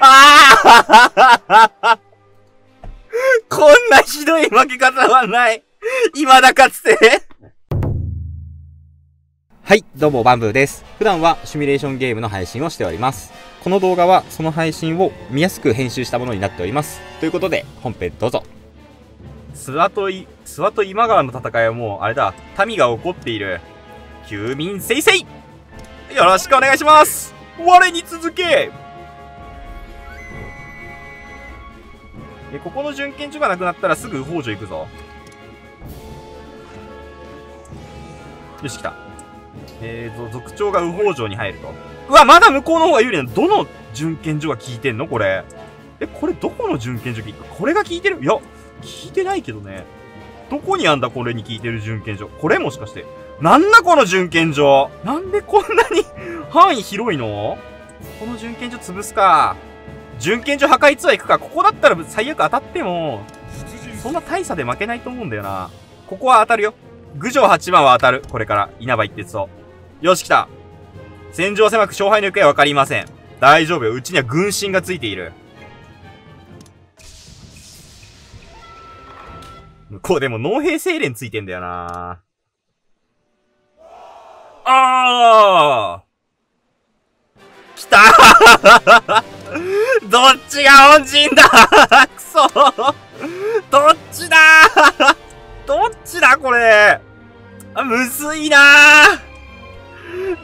あ あこんなひどい負け方はない未だかつてはい、どうも、バンブーです。普段はシミュレーションゲームの配信をしております。この動画はその配信を見やすく編集したものになっております。ということで、本編どうぞ。諏訪とい、諏訪と今川の戦いはもう、あれだ、民が怒っている。休民せいせいよろしくお願いします我に続けえ、ここの準検所がなくなったらすぐ北条行くぞ。よし、来た。えーと、族長が右北条に入ると。うわ、まだ向こうの方が有利なのどの準検所が効いてんの？これ。え、これどこの準検所効いこれが効いてる？いや、効いてないけどね。どこにあんだこれに効いてる準検所。これもしかして。なんだこの準検所なんでこんなに範囲広いの？この準検所潰すか。準検所破壊ツアー行くか。ここだったら最悪当たっても、そんな大差で負けないと思うんだよな。ここは当たるよ。郡上8番は当たる。これから。稲葉一徹と。よし、来た。戦場狭く勝敗の行方はわかりません。大丈夫よ。うちには軍神がついている。向こうでも農兵精錬ついてんだよなああ来たどっちが恩人だ？くそどっちだ？どっちだこれ？あ、むずいな。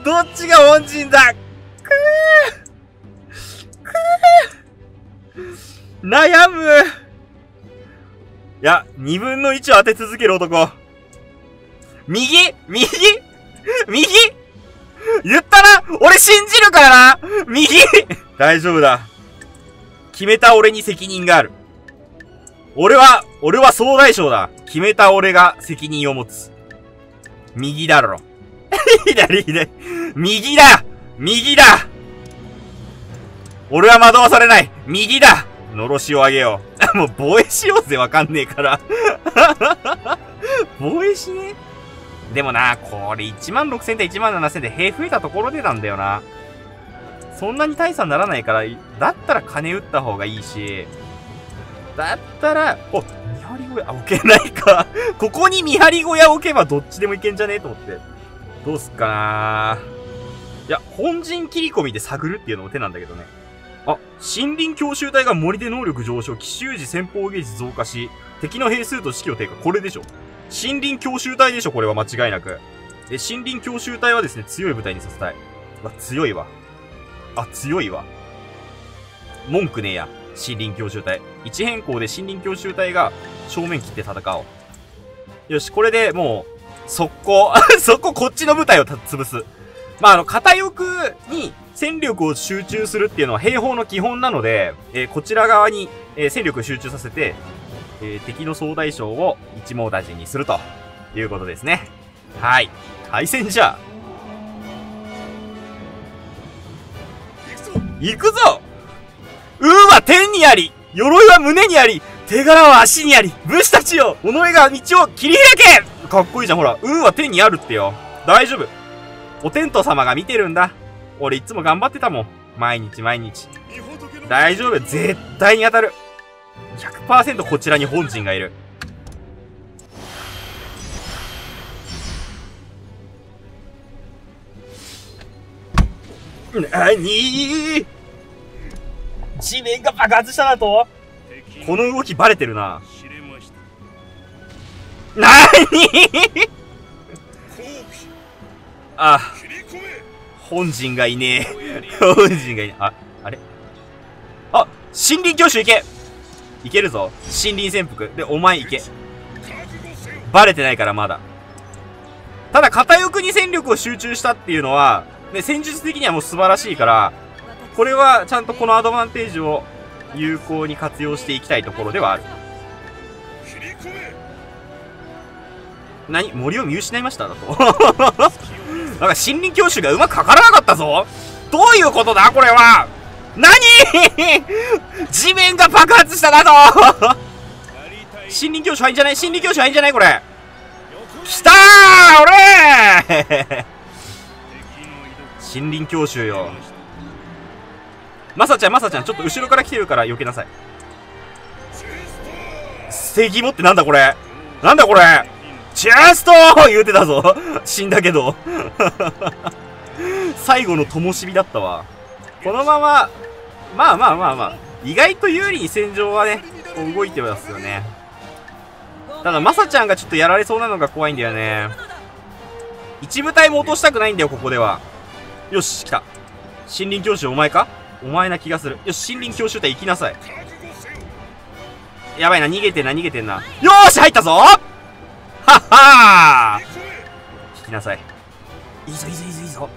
どっちが恩人だ？くー。くー。悩む。いや、二分の一を当て続ける男。右？右？右？言ったな？俺信じるからな。右？大丈夫だ。決めた俺に責任がある。俺は、俺は総大将だ。決めた俺が責任を持つ。右だろ。左左。右だ右だ俺は惑わされない右だのろしをあげよう。もう防衛しようぜ、わかんねえから 防衛しねでもな、これ1万6000で1万7000で兵増えたところでなんだよな。そんなに大差にならないから、だったら金打った方がいいし、だったら、お、見張り小屋、あ、置けないか ここに見張り小屋置けばどっちでもいけんじゃね？えと思って。どうすっかないや、本陣切り込みで探るっていうのも手なんだけどね。あ、森林強襲隊が森で能力上昇、奇襲時先方ゲージ増加し、敵の兵数と士気を低下。これでしょ。森林強襲隊でしょ、これは間違いなく。え、森林強襲隊はですね、強い部隊にさせたい。わ、強いわ。あ、強いわ。文句ねえや。森林強襲隊。位置変更で森林強襲隊が正面切って戦おう。よし、これでもう、速攻。速攻こっちの部隊を潰す。まあ、あの、片翼に戦力を集中するっていうのは兵法の基本なので、えー、こちら側に、えー、戦力を集中させて、えー、敵の総大将を一網打尽にするということですね。はい。対戦じゃ行くぞ運は天にあり鎧は胸にあり手柄は足にあり武士たちよ己が道を切り開けかっこいいじゃん、ほら。運は天にあるってよ。大丈夫。お天道様が見てるんだ。俺いつも頑張ってたもん。毎日毎日。大丈夫。絶対に当たる。100%こちらに本陣がいる。なに地面が爆発したなと？この動きバレてるな。なにあ、本陣がいねえ。本陣がいねえ。あ、あれ？あ、森林教習行けいけるぞ。森林潜伏。で、お前行け。バレてないからまだ。ただ、片翼に戦力を集中したっていうのは、ね、戦術的にはもう素晴らしいから、これはちゃんとこのアドバンテージを有効に活用していきたいところではある。何？森を見失いました？だと？なんか森林教習がうまくかからなかったぞ。どういうことだ？これは。何？地面が爆発しただと？森林教師入んじゃない？森林教師入んじゃない？これ。来たー！俺！森林教習よ。まさちゃんまさちゃんちょっと後ろから来てるから避けなさい。正義持ってなんだこれ？なんだこれ？チェスト！言うてたぞ。死んだけど。最後の灯火だったわ。このまままあまあまあまあ意外と有利に戦場はねこう動いてますよね。ただまさちゃんがちょっとやられそうなのが怖いんだよね。一部隊も落としたくないんだよここでは。よし来た森林教習お前か？お前な気がするよし森林教習隊行きなさいやばいな、逃げてんな、逃げてんな。よーし入ったぞはっはー引きなさい。いいぞ、いいぞ、いいぞ、いいぞ。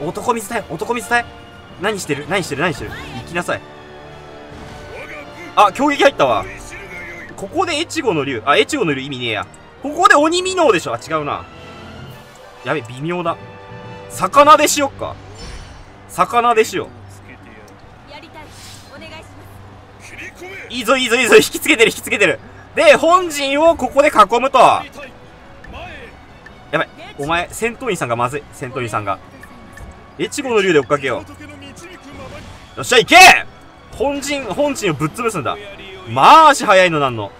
男水隊、男水隊。何してる？何してる？何してる？行きなさい。あ、攻撃入ったわ。ここで越後の竜。あ、越後の竜意味ねえや。ここで鬼ミノーでしょあ、違うな。やべ、微妙だ。魚でしよっか。魚でしよう。い。いぞいいぞいいぞ。引きつけてる引きつけてる。で本陣をここで囲むと。やばい。お前戦闘員さんがまずい。戦闘員さんが。越後の竜で追っかけよう。よっしゃ行け！本陣本陣をぶっ潰すんだ。まあ足早いのなんの。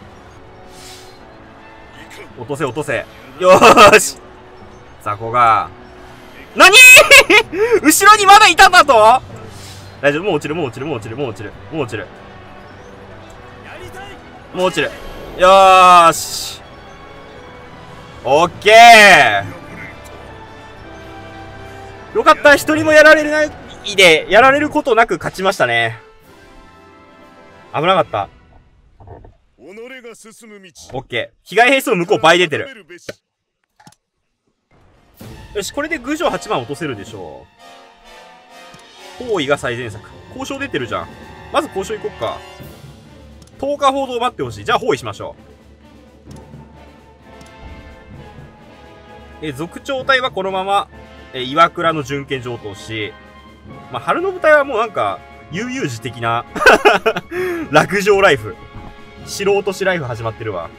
落とせ落とせ。よーし。さあここが何？後ろにまだいたんだと大丈夫？もう落ちる？もう落ちる？もう落ちる？もう落ちる？もう落ちる？もう落ちる。よーし。オッケー。よかった。一人もやられないでやられることなく勝ちましたね。危なかった。オッケー。被害兵数向こう倍出てるよしこれで郡上8万落とせるでしょう包囲が最善策交渉出てるじゃんまず交渉行こっか10日ほど待ってほしい。じゃあ包囲しましょう。え、族長隊はこのまま、え、岩倉の準検上等し、まあ、春の部隊はもうなんか、悠々自適な 落城ライフ。素人しライフ始まってるわ。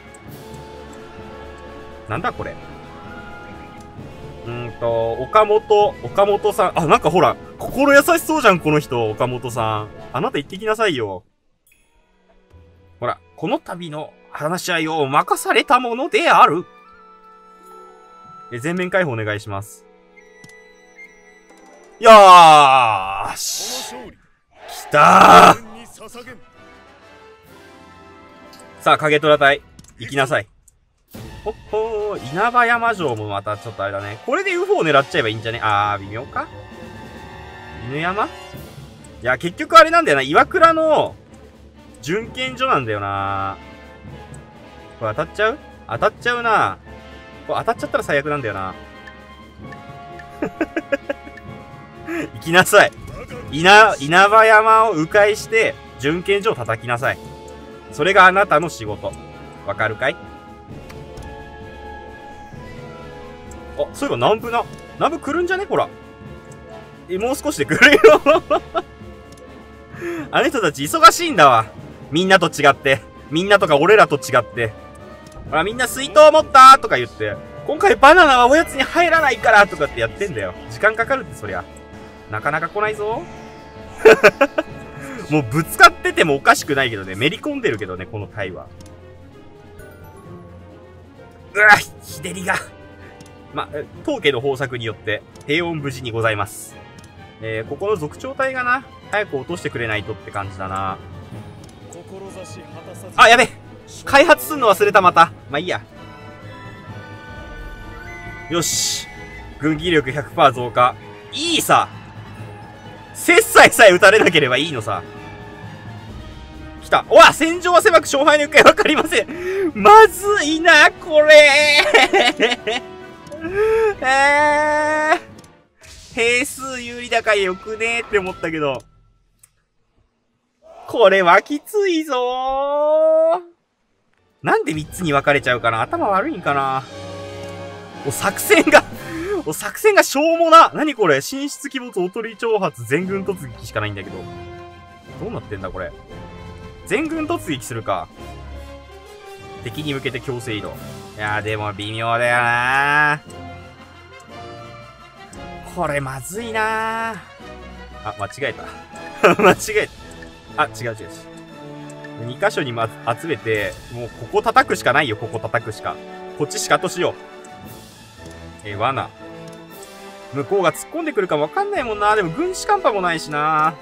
なんだこれ。うんと、岡本、岡本さん。あ、なんかほら、心優しそうじゃん、この人、岡本さん。あなた行ってきなさいよ。ほら、この度の話し合いを任されたものである。え、全面解放お願いします。よーし来たーさあ、影虎隊、行きなさい。ほっほー、稲葉山城もまたちょっとあれだね。これで UFO を狙っちゃえばいいんじゃね？あー、微妙か犬山？いや、結局あれなんだよな。岩倉の準検所なんだよなこれ当たっちゃう？当たっちゃうなこれ当たっちゃったら最悪なんだよな 行きなさい。稲、稲葉山を迂回して、準検所を叩きなさい。それがあなたの仕事。わかるかい？あ、そういえば南部な、南部来るんじゃね？ほら。え、もう少しで来るよ あの人たち忙しいんだわ。みんなと違って。みんなとか俺らと違って。ほら、みんな水筒持った？とか言って。今回バナナはおやつに入らないからとかってやってんだよ。時間かかるって、そりゃ。なかなか来ないぞ。もうぶつかっててもおかしくないけどね。めり込んでるけどね、このタイは。うわ、日照りが。ま、当家の方策によって平穏無事にございます。えー、ここの族長隊がな、早く落としてくれないとって感じだな。あ、やべ開発すんの忘れた、また。まあいいや。よし。軍技力100%増加。いいさ切磋さえ撃たれなければいいのさ。来た。おわ戦場は狭く勝敗の行方わかりません。まずいな、これえー。兵数有利だからよくねーって思ったけど。これはきついぞー。なんで3つに分かれちゃうかな？頭悪いんかな？お、作戦が お、作戦がしょうもな何これ？進出鬼没おとり挑発全軍突撃しかないんだけど。どうなってんだこれ？全軍突撃するか。敵に向けて強制移動。いやーでも微妙だよなこれまずいなあ、間違えた。間違えた。あ、違う違う違う。2箇所にま集めて、もうここ叩くしかないよ、ここ叩くしか。こっちしかとしよう。え、罠。向こうが突っ込んでくるかわかんないもんな。でも軍師カンパもないしな。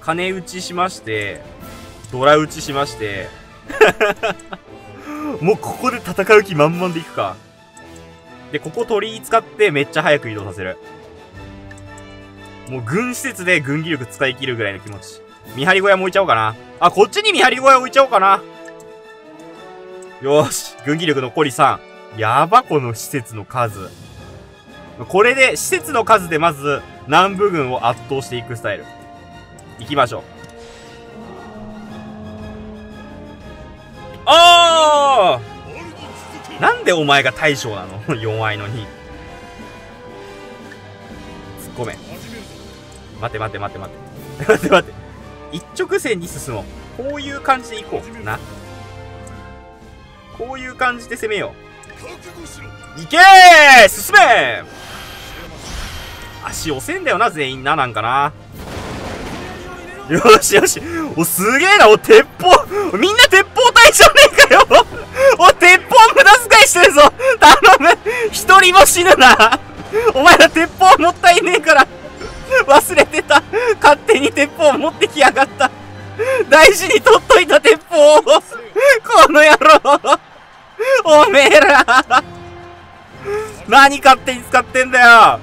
金打ちしまして、ドラ打ちしまして、もうここで戦う気満々でいくか。で、ここ鳥居使ってめっちゃ早く移動させる。もう軍施設で軍技力使い切るぐらいの気持ち。見張り小屋も置いちゃおうかな。あ、こっちに見張り小屋置いちゃおうかな。よーし。軍技力残り3。やば、この施設の数。これで、施設の数でまず、南部軍を圧倒していくスタイル。行きましょう。ああなんでお前が大将なの ?4 愛の2。突っ込め。待て待て待て待て。待て待て。一直線に進もう。こういう感じで行こう。な。こういう感じで攻めよう。いけー進め足押せんだよな、全員な、なんかな。よしよし。お、すげえな、お、鉄砲、みんな鉄砲隊じゃねえかよお、鉄砲無駄遣いしてるぞ。頼む。一人も死ぬな。お前ら鉄砲もったいねえから。忘れてた。勝手に鉄砲持ってきやがった。大事に取っといた鉄砲を。この野郎。おめえら。何勝手に使ってんだよ。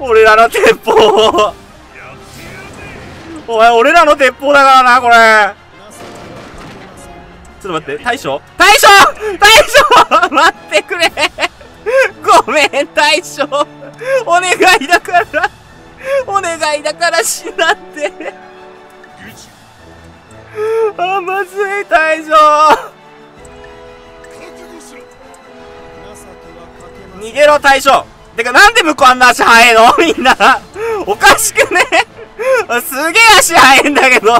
俺らの鉄砲お前、俺らの鉄砲だからな、これ。ちょっと待って、大将。大将。大将。待ってくれ。ごめん、大将。お願いだから。お願いだから死なんであ、まずい、大将。逃げろ、大将。てか、なんで向こうあんな足速いの？みんな。おかしくね。すげえ足速いんだけど。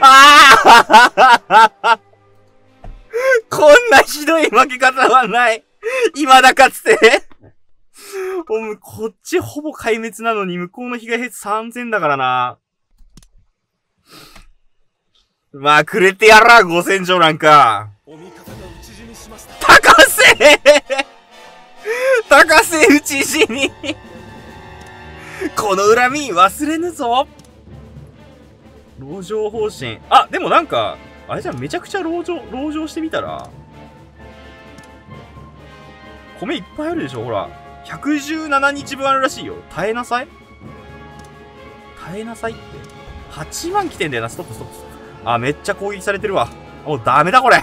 あ あこんなひどい負け方はない。未だかつて。こっちほぼ壊滅なのに、向こうの被害率3000だからな。まあ、くれてやら、5000条なんか。高瀬高瀬討ち死にこの恨み忘れぬぞ籠城方針。あ、でもなんか、あれじゃん、めちゃくちゃ籠城、籠城してみたら、米いっぱいあるでしょほら。117日分あるらしいよ。耐えなさい耐えなさいって。8万来てんだよな。ストップストップストップ。あ、めっちゃ攻撃されてるわ。もうダメだこれ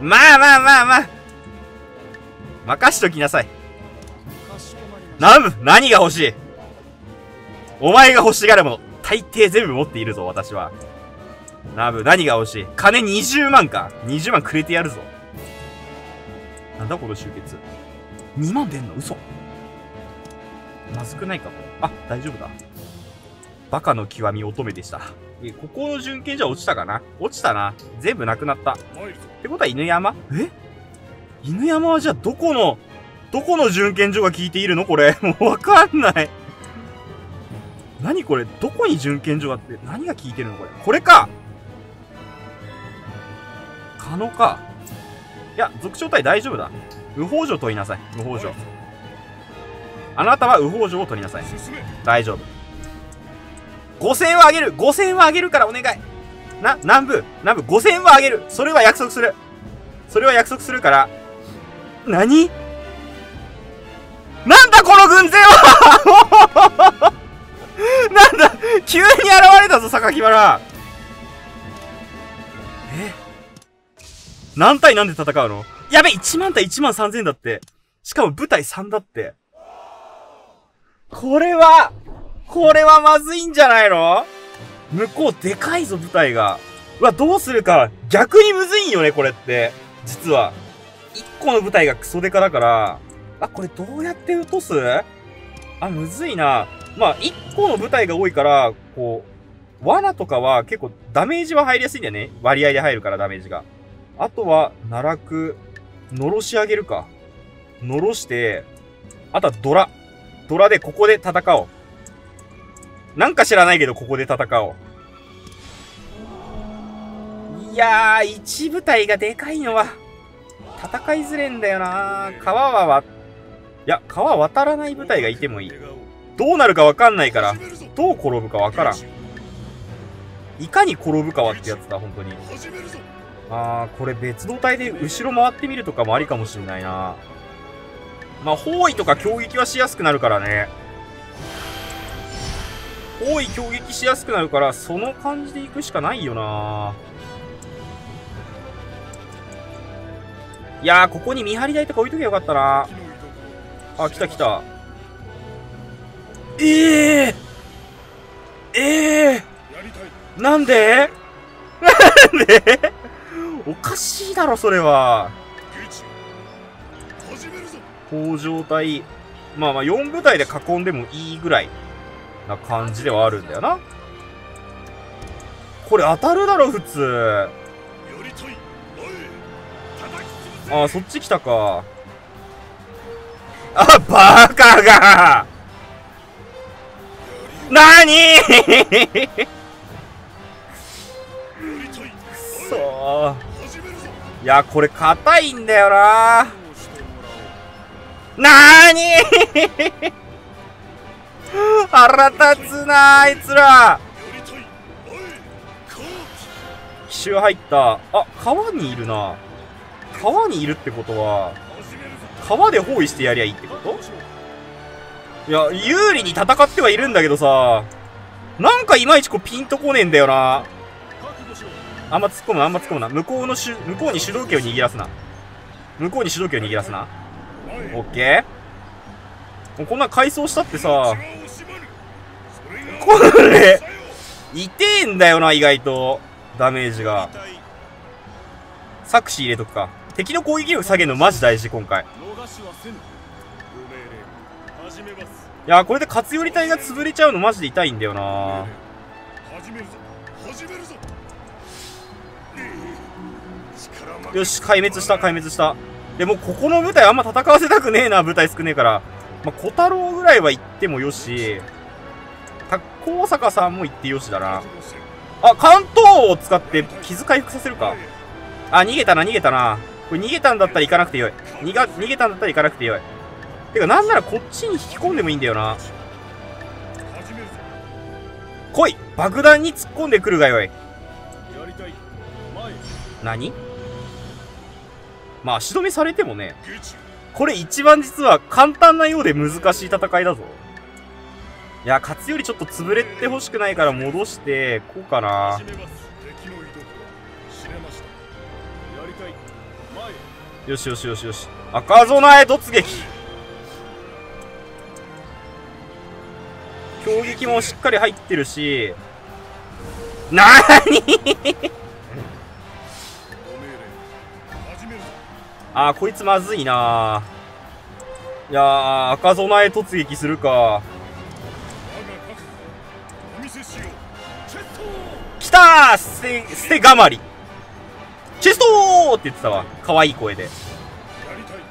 まあまあまあまあ。任しときなさい。ナム、何が欲しい？お前が欲しがるもの、大抵全部持っているぞ、私は。ナブ、何が欲しい？金20万か。20万くれてやるぞ。なんだこの集結。2万出んの？嘘。まずくないかこれ。あ、大丈夫だ。バカの極み乙女でした。え、ここの準検じゃ落ちたかな？落ちたな。全部なくなった。ってことは犬山？え？犬山はじゃあどこの、どこの準検所が効いているの？これ。もうわかんない。何これ？どこに準検所があって何が効いてるのこれ？これか可能か。いや、族長隊大丈夫だ。無法城取りなさい。無法城。あなたは無法城を取りなさい。大丈夫。5000はあげる !5000 はあげるからお願いな、南部南部5000はあげるそれは約束するそれは約束するから、何？なんだこの軍勢は 急に現れたぞ、榊原え？何対何で戦うの？やべ !1 万対1万3000だって。しかも部隊3だって。これは、これはまずいんじゃないの？向こうでかいぞ、舞台が。うわ、どうするか。逆にむずいんよね、これって。実は。一個の舞台がクソデカだから。あ、これどうやって落とす？あ、むずいな。まあ、一個の舞台が多いから、こう、罠とかは結構ダメージは入りやすいんだよね。割合で入るからダメージが。あとは、奈落。のろし上げるか。のろして、あとはドラ。ドラでここで戦おう。なんか知らないけど、ここで戦おう。いやー、一部隊がでかいのは、戦いづれんだよな川はわ、いや、川渡らない部隊がいてもいい。どうなるかわかんないから、どう転ぶかわからん。いかに転ぶかはってやつだ、本当に。あー、これ別動隊で後ろ回ってみるとかもありかもしんないな。まあ、包囲とか攻撃はしやすくなるからね。包囲攻撃しやすくなるから、その感じで行くしかないよないやー、ここに見張り台とか置いときゃよかったな。あ、来た来た。ええー、ええー、なんで？なんで？おかしいだろ、それは。工場隊。まあまあ、4部隊で囲んでもいいぐらいな感じではあるんだよな。これ当たるだろ、普通。ああ、そっち来たか。あ、バカがなにくそいや、これ硬いんだよな。なーに腹立つなあいつら。奇襲入った。あ、川にいるな。川にいるってことは、川で包囲してやりゃいいってこと？いや、有利に戦ってはいるんだけどさ、なんかいまいちこうピンとこねえんだよな。あんま突っ込むな、あんま突っ込むな。向こうのしゅ、向こうに主導権を握らすな。向こうに主導権を握らすな。オッケー？もうこんな改装したってさ、これ、痛えんだよな、意外と。ダメージが。作詞入れとくか。敵の攻撃力下げるのマジ大事、今回。いやこれで勝頼隊が潰れちゃうのマジで痛いんだよなよし、壊滅した、壊滅した。でも、ここの部隊あんま戦わせたくねえな、部隊少ねえから。まあ、小太郎ぐらいは行ってもよし、高坂さんも行ってよしだな。あ、関東を使って傷回復させるか。あ、逃げたな、逃げたな。これ逃げたんだったら行かなくてよい。逃げたんだったら行かなくてよい。てか、なんならこっちに引き込んでもいいんだよな。来い爆弾に突っ込んでくるがよい。何？まあ、足止めされてもね。これ一番実は簡単なようで難しい戦いだぞ。いや、勝つよりちょっと潰れてほしくないから戻して、こうかな。よしよしよしよし。赤備え突撃攻撃もしっかり入ってるし、なーにあー、こいつまずいないやー、赤備え突撃するか。来たー捨て、捨てがまり。チェストーって言ってたわ。可愛い声で。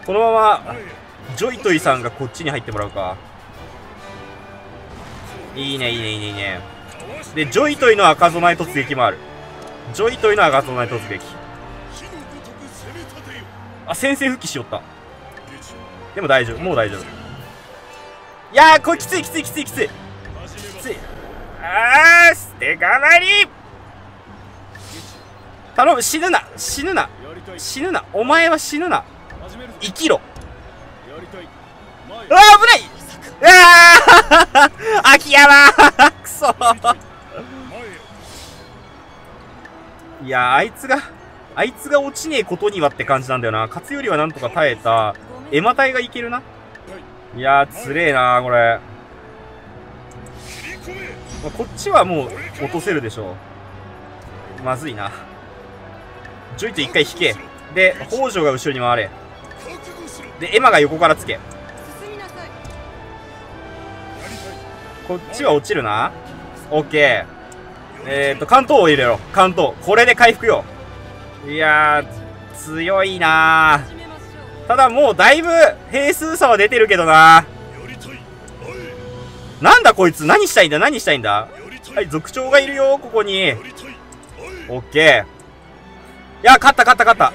このまま、ジョイトイさんがこっちに入ってもらうか。いいね、いいね、いいね、いいね。で、ジョイトイの赤備え突撃もある。ジョイトイの赤備え突撃。あ、先制復帰しよった。でも大丈夫、もう大丈夫。いやー、これきついきついきついきつい。きつい。あー、捨てがまり頼む死ぬな死ぬな死ぬなお前は死ぬな生きろうわ危ないうわー 秋山。くそ。いやあいつがあいつが落ちねえことにはって感じなんだよな。勝頼はなんとか耐えた。エマ隊がいけるな。いやーつれえなこれ、まあ、こっちはもう落とせるでしょう。まずいな。ジョイト一回引け。で、北条が後ろに回れ。で、エマが横からつけ。こっちは落ちるな。オッケー。えーと、関東を入れろ。関東。これで回復よ。いやー、強いなただもうだいぶ兵数差は出てるけどななんだこいつ何したいんだ？何したいんだ？はい族長がいるよここにオッケーいや勝った勝った勝った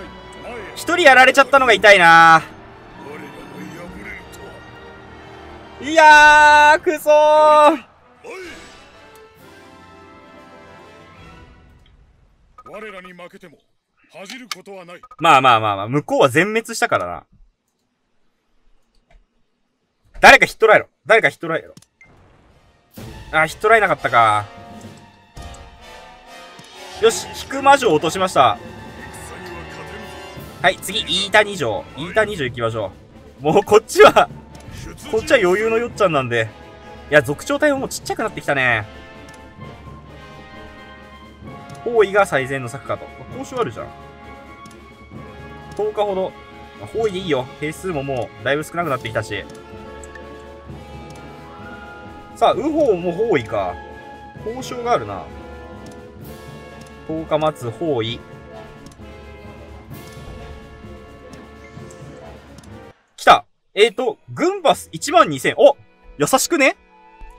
一人やられちゃったのが痛いないやーくそー。我らに負けても恥じることはない。まあまあまあまあ向こうは全滅したからな。誰かヒットライろ。誰かヒットライろ。あヒットライなかったか。よし引く魔女を落としました。はい次飯谷城。飯谷城行きましょう。もうこっちはこっちは余裕のよっちゃんなんでいや族長隊ももうちっちゃくなってきたね包囲が最善の策かと。交渉あるじゃん。10日ほど。包囲でいいよ。兵数ももうだいぶ少なくなってきたし。さあ、ウホウも包囲か。交渉があるな。10日待つ包囲。と、軍バス1万2000。お優しくね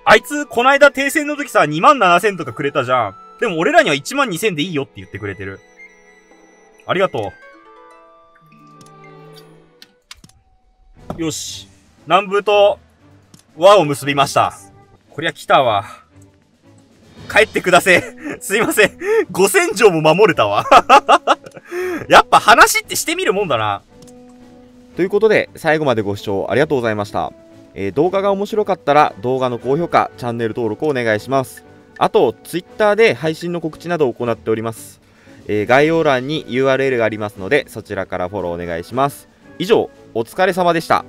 あいつ、こないだ停戦の時さ、2万7000とかくれたじゃん。でも俺らには1万2000でいいよって言ってくれてる。ありがとう。よし。南部と和を結びました。こりゃ来たわ。帰ってくだせ。すいません。五千条も守れたわ。やっぱ話ってしてみるもんだな。ということで、最後までご視聴ありがとうございました。えー、動画が面白かったら動画の高評価、チャンネル登録をお願いします。あと、Twitter で配信の告知などを行っております。えー、概要欄に URL がありますので、そちらからフォローお願いします。以上、お疲れ様でした。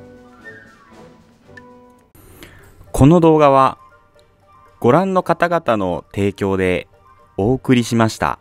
この動画は、ご覧の方々の提供でお送りしました。